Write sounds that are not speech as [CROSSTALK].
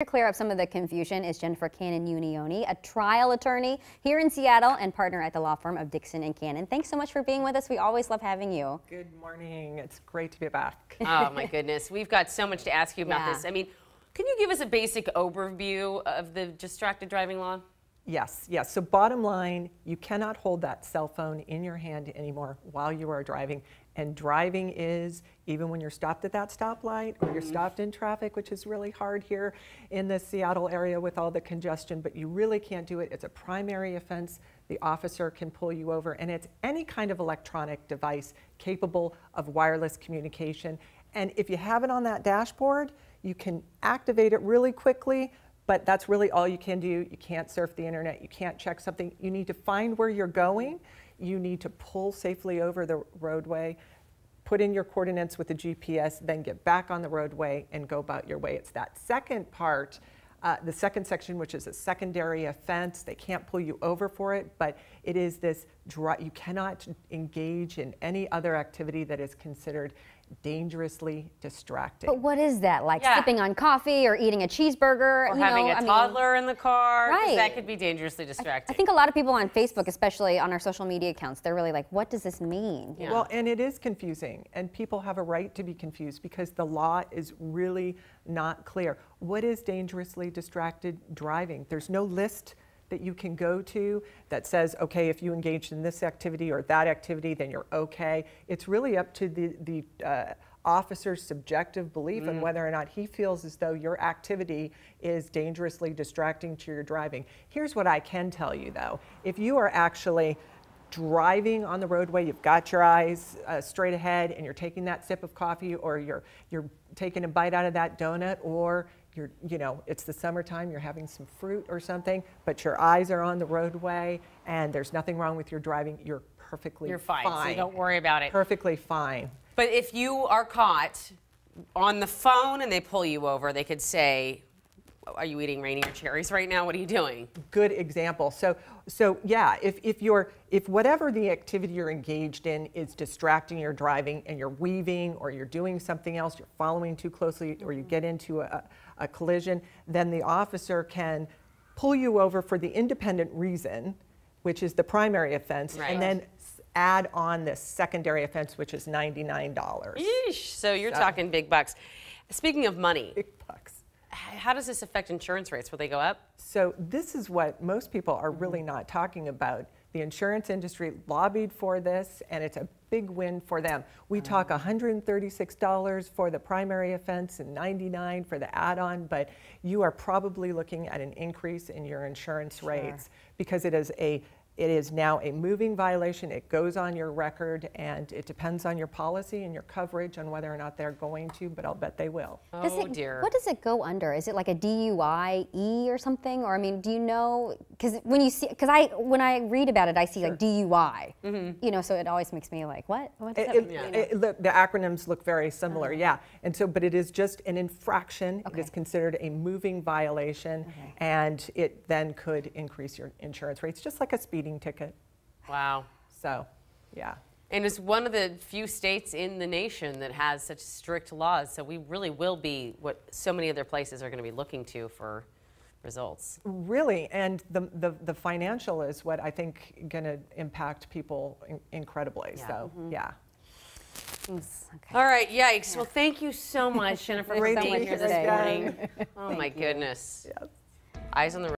To clear up some of the confusion is Jennifer Cannon Unioni, a trial attorney here in Seattle and partner at the law firm of Dixon and Cannon. Thanks so much for being with us. We always love having you. Good morning. It's great to be back. [LAUGHS] oh my goodness, we've got so much to ask you about Yeah. this. I mean, can you give us a basic overview of the distracted driving law? Yes, yes. So bottom line, you cannot hold that cell phone in your hand anymore while you are driving. And driving is, even when you're stopped at that stoplight or you're mm-hmm. stopped in traffic, which is really hard here in the Seattle area with all the congestion, but you really can't do it. It's a primary offense. The officer can pull you over, and it's any kind of electronic device capable of wireless communication. And if you have it on that dashboard, you can activate it really quickly, but that's really all you can do. You can't surf the internet, you can't check something. You need to find where you're going. You need to pull safely over the roadway, put in your coordinates with the GPS, then get back on the roadway and go about your way. It's that second part, uh, the second section, which is a secondary offense. They can't pull you over for it, but it is this you cannot engage in any other activity that is considered dangerously distracting. But what is that? Like Yeah. sipping on coffee or eating a cheeseburger? Or you having know, a I mean, toddler in the car? Right. That could be dangerously distracting. I think a lot of people on Facebook, especially on our social media accounts, they're really like, what does this mean? Yeah. Well, and it is confusing, and people have a right to be confused because the law is really not clear. What is dangerously distracted driving? There's no list that you can go to that says, okay, if you engaged in this activity or that activity, then you're okay. It's really up to the, the uh, officer's subjective belief and whether or not he feels as though your activity is dangerously distracting to your driving. Here's what I can tell you though. If you are actually driving on the roadway, you've got your eyes uh, straight ahead and you're taking that sip of coffee or you're, you're taking a bite out of that donut or you're, you know, it's the summertime, you're having some fruit or something, but your eyes are on the roadway and there's nothing wrong with your driving, you're perfectly You're fine, so don't worry about it. Perfectly fine. But if you are caught on the phone and they pull you over, they could say, are you eating Rainier cherries right now? What are you doing? good example. So, so yeah, if, if you're, if whatever the activity you're engaged in is distracting your driving and you're weaving or you're doing something else, you're following too closely or you get mm-hmm. into a, a collision, then the officer can pull you over for the independent reason, which is the primary offense, Right. and then add on this secondary offense, which is $99. Yeesh. So you're So- talking big bucks. Speaking of money, Big bucks. How does this affect insurance rates? Will they go up? So this is what most people are really mm-hmm. not talking about. The insurance industry lobbied for this, and it's a big win for them. We mm-hmm. talk $136 for the primary offense and 99 for the add-on, but you are probably looking at an increase in your insurance rates because it is a it is now a moving violation. It goes on your record, and it depends on your policy and your coverage on whether or not they're going to. But I'll bet they will. Does oh it, dear. What does it go under? Is it like a DUI E or something? Or I mean, do you know? Because when you see, because I when I read about it, I see like DUI. mm -hmm. You know, so it always makes me like, what? What does It- that it- mean? You know? it- look, the acronyms look very similar, yeah. And so, but it is just an infraction. Okay. It is considered a moving violation, Okay. and it then could increase your insurance rates, just like a speeding ticket. Wow. So, yeah. And it's one of the few states in the nation that has such strict laws. So we really will be what so many other places are going to be looking to for results. Really, and the, the, the financial is what I think going to impact people in- incredibly. Yeah. So, mm-hmm. yeah. Okay. All right, yikes. Well, thank you so much, Jennifer, for Great to being be here here this morning. [LAUGHS] Oh my goodness. Yes. Eyes on the